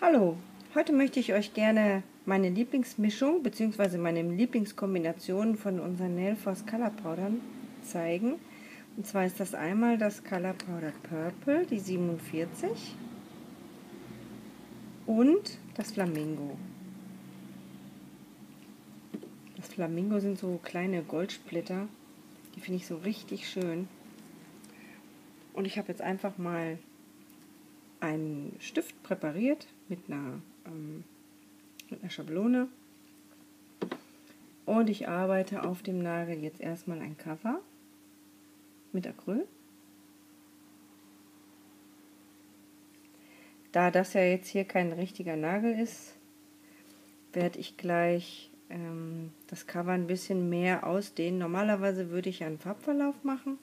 Hallo, heute möchte ich euch gerne meine Lieblingsmischung bzw. meine Lieblingskombination von unseren Nailforce Color Powdern zeigen. Und zwar ist das einmal das Color Powder Purple, die 47 und das Flamingo. Das Flamingo sind so kleine Goldsplitter, die finde ich so richtig schön. Und ich habe jetzt einfach mal einen Stift präpariert mit einer, ähm, mit einer Schablone. Und ich arbeite auf dem Nagel jetzt erstmal ein Cover mit Acryl. Da das ja jetzt hier kein richtiger Nagel ist, werde ich gleich ähm, das Cover ein bisschen mehr ausdehnen. Normalerweise würde ich einen Farbverlauf machen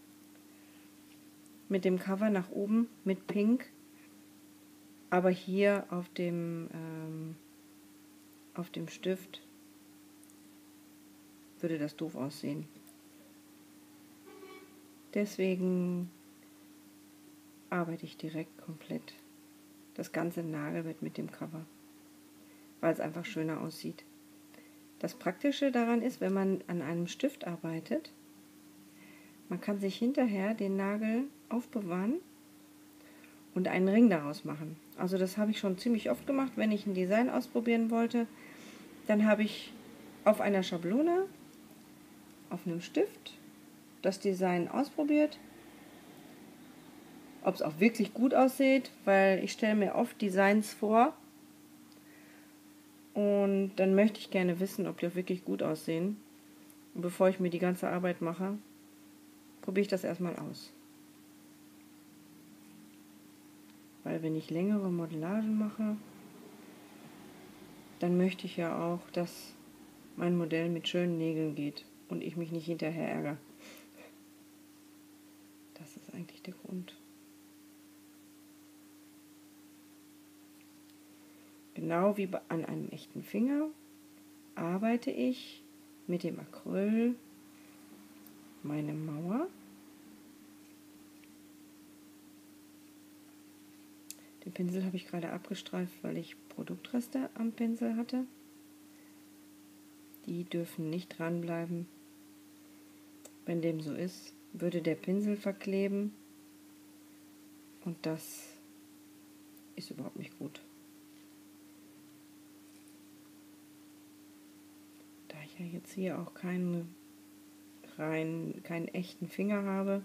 mit dem Cover nach oben mit Pink aber hier auf dem, ähm, auf dem Stift würde das doof aussehen. Deswegen arbeite ich direkt komplett das ganze Nagelbett mit dem Cover, weil es einfach schöner aussieht. Das Praktische daran ist, wenn man an einem Stift arbeitet, man kann sich hinterher den Nagel aufbewahren und einen Ring daraus machen. Also das habe ich schon ziemlich oft gemacht, wenn ich ein Design ausprobieren wollte. Dann habe ich auf einer Schablone, auf einem Stift, das Design ausprobiert, ob es auch wirklich gut aussieht, weil ich stelle mir oft Designs vor und dann möchte ich gerne wissen, ob die auch wirklich gut aussehen. Und bevor ich mir die ganze Arbeit mache, probiere ich das erstmal aus. Weil wenn ich längere Modellagen mache, dann möchte ich ja auch, dass mein Modell mit schönen Nägeln geht und ich mich nicht hinterher ärgere. Das ist eigentlich der Grund. Genau wie an einem echten Finger arbeite ich mit dem Acryl meine Mauer Den Pinsel habe ich gerade abgestreift, weil ich Produktreste am Pinsel hatte. Die dürfen nicht dranbleiben. Wenn dem so ist, würde der Pinsel verkleben. Und das ist überhaupt nicht gut. Da ich ja jetzt hier auch keinen rein, keinen echten Finger habe,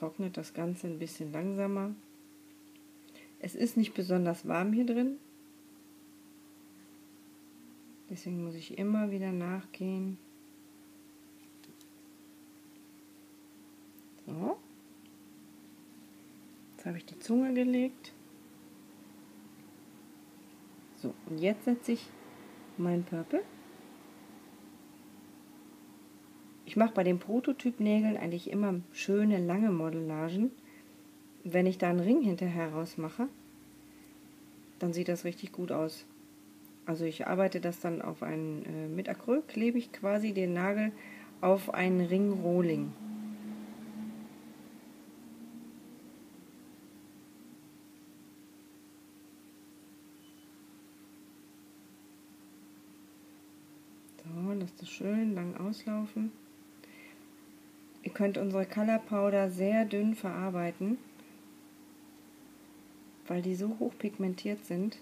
trocknet das Ganze ein bisschen langsamer. Es ist nicht besonders warm hier drin. Deswegen muss ich immer wieder nachgehen. So. Jetzt habe ich die Zunge gelegt. So, und jetzt setze ich mein Purple. Ich mache bei den Prototypnägeln eigentlich immer schöne lange Modellagen. Wenn ich da einen Ring hinterher rausmache, dann sieht das richtig gut aus. Also ich arbeite das dann auf einen, äh, mit Acryl klebe ich quasi den Nagel auf einen Ring Rohling. So, lass das schön lang auslaufen. Ihr könnt unsere Color Powder sehr dünn verarbeiten, weil die so hoch pigmentiert sind.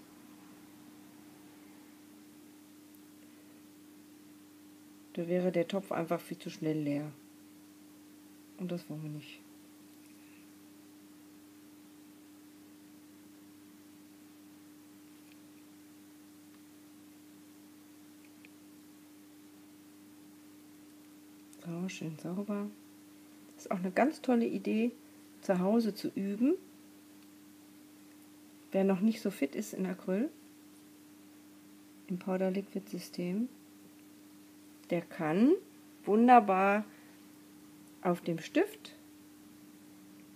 Da wäre der Topf einfach viel zu schnell leer. Und das wollen wir nicht. So, schön sauber. Ist auch eine ganz tolle Idee, zu Hause zu üben. Wer noch nicht so fit ist in Acryl, im Powder Liquid System, der kann wunderbar auf dem Stift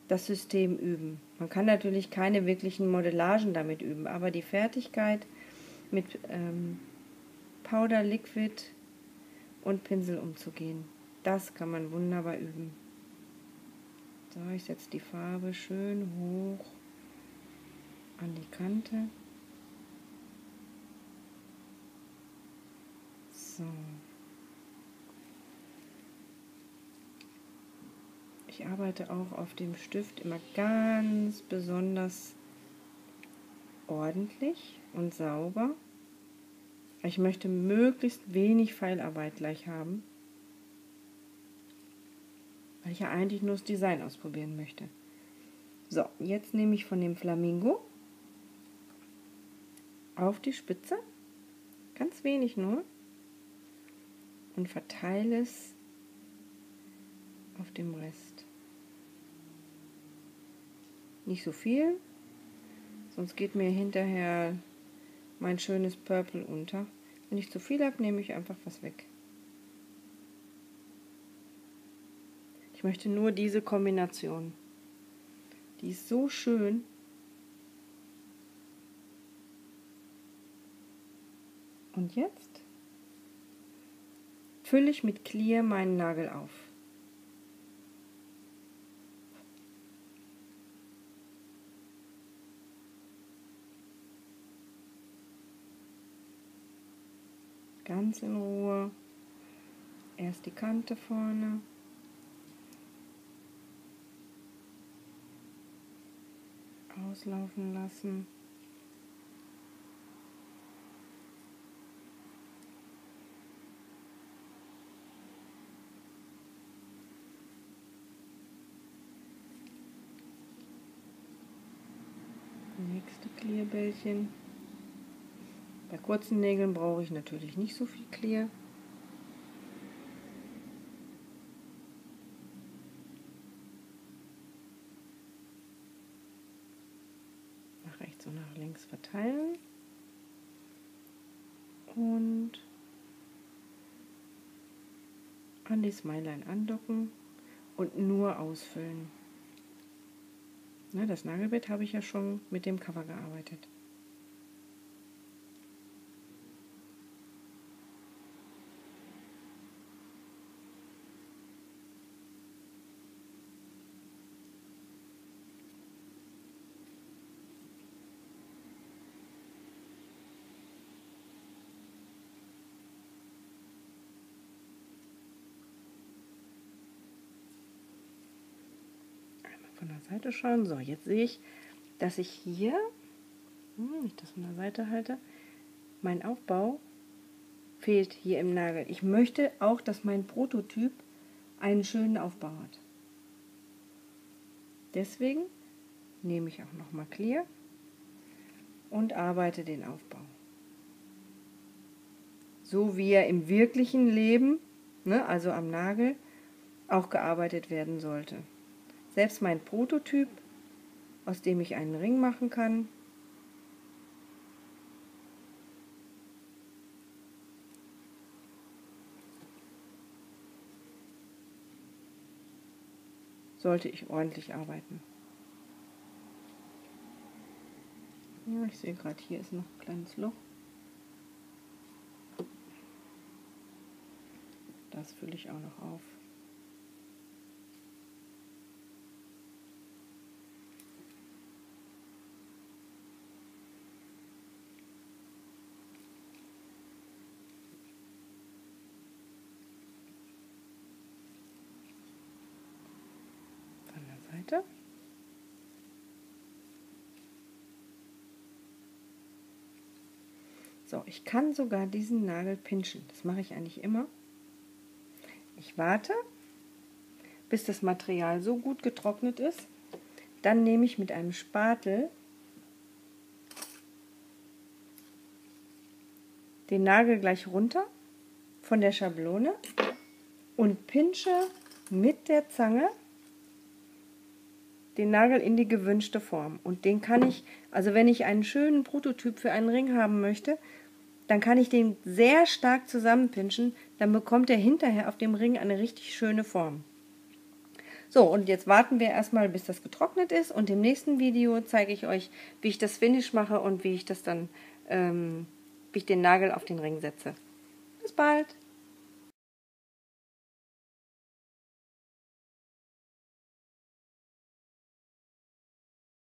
das System üben. Man kann natürlich keine wirklichen Modellagen damit üben, aber die Fertigkeit mit ähm, Powder Liquid und Pinsel umzugehen, das kann man wunderbar üben. So, ich setze die Farbe schön hoch an die Kante. So. Ich arbeite auch auf dem Stift immer ganz besonders ordentlich und sauber. Ich möchte möglichst wenig Feilarbeit gleich haben, weil ich ja eigentlich nur das Design ausprobieren möchte. So, jetzt nehme ich von dem Flamingo auf die Spitze, ganz wenig nur, und verteile es auf dem Rest. Nicht so viel, sonst geht mir hinterher mein schönes Purple unter. Wenn ich zu viel habe, nehme ich einfach was weg. Ich möchte nur diese Kombination. Die ist so schön. Und jetzt fülle ich mit Clear meinen Nagel auf. Ganz in Ruhe. Erst die Kante vorne. Auslaufen lassen. Nächste Clearbällchen. Bei kurzen Nägeln brauche ich natürlich nicht so viel Clear. Nach rechts nach links verteilen. Und an die Smileline andocken und nur ausfüllen. Na, das Nagelbett habe ich ja schon mit dem Cover gearbeitet. Von der Seite schauen. So, jetzt sehe ich, dass ich hier, hm, wenn ich das von der Seite halte, mein Aufbau fehlt hier im Nagel. Ich möchte auch, dass mein Prototyp einen schönen Aufbau hat. Deswegen nehme ich auch nochmal Clear und arbeite den Aufbau. So wie er im wirklichen Leben, ne, also am Nagel, auch gearbeitet werden sollte. Selbst mein Prototyp, aus dem ich einen Ring machen kann, sollte ich ordentlich arbeiten. Ja, ich sehe gerade, hier ist noch ein kleines Loch. Das fülle ich auch noch auf. Seite. So, ich kann sogar diesen Nagel pinchen. Das mache ich eigentlich immer. Ich warte, bis das Material so gut getrocknet ist. Dann nehme ich mit einem Spatel den Nagel gleich runter von der Schablone und pinsche mit der Zange den Nagel in die gewünschte Form. Und den kann ich, also wenn ich einen schönen Prototyp für einen Ring haben möchte, dann kann ich den sehr stark zusammenpinschen, dann bekommt er hinterher auf dem Ring eine richtig schöne Form. So, und jetzt warten wir erstmal, bis das getrocknet ist und im nächsten Video zeige ich euch, wie ich das Finish mache und wie ich das dann, ähm, wie ich den Nagel auf den Ring setze. Bis bald!